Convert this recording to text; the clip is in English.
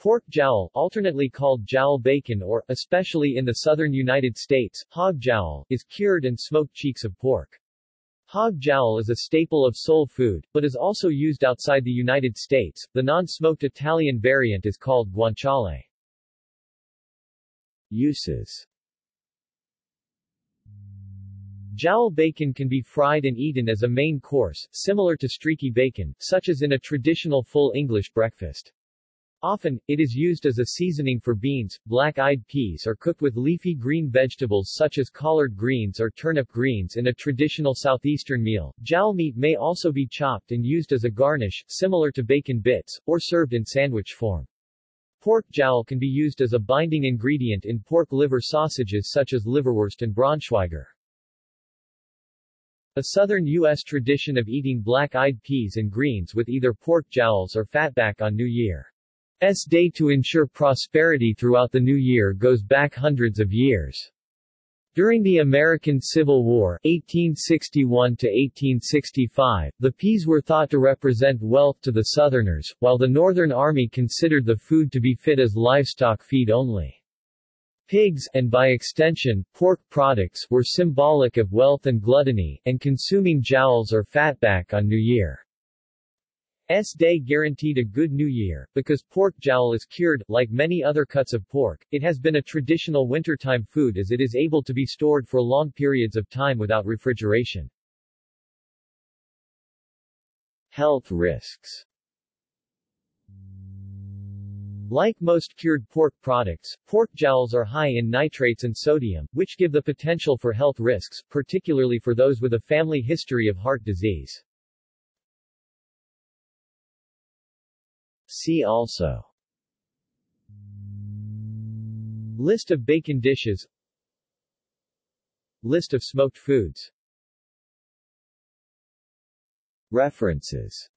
Pork jowl, alternately called jowl bacon or, especially in the southern United States, hog jowl, is cured and smoked cheeks of pork. Hog jowl is a staple of soul food, but is also used outside the United States. The non-smoked Italian variant is called guanciale. Uses Jowl bacon can be fried and eaten as a main course, similar to streaky bacon, such as in a traditional full English breakfast. Often, it is used as a seasoning for beans, black-eyed peas or cooked with leafy green vegetables such as collard greens or turnip greens in a traditional southeastern meal. Jowl meat may also be chopped and used as a garnish, similar to bacon bits, or served in sandwich form. Pork jowl can be used as a binding ingredient in pork liver sausages such as liverwurst and Braunschweiger. A southern U.S. tradition of eating black-eyed peas and greens with either pork jowls or fatback on New Year. S day to ensure prosperity throughout the new year goes back hundreds of years. During the American Civil War 1861 to 1865, the peas were thought to represent wealth to the Southerners, while the Northern Army considered the food to be fit as livestock feed only. Pigs, and by extension, pork products, were symbolic of wealth and gluttony, and consuming jowls or fatback on New Year. S day guaranteed a good new year, because pork jowl is cured, like many other cuts of pork, it has been a traditional wintertime food as it is able to be stored for long periods of time without refrigeration. Health risks Like most cured pork products, pork jowls are high in nitrates and sodium, which give the potential for health risks, particularly for those with a family history of heart disease. See also. List of bacon dishes. List of smoked foods. References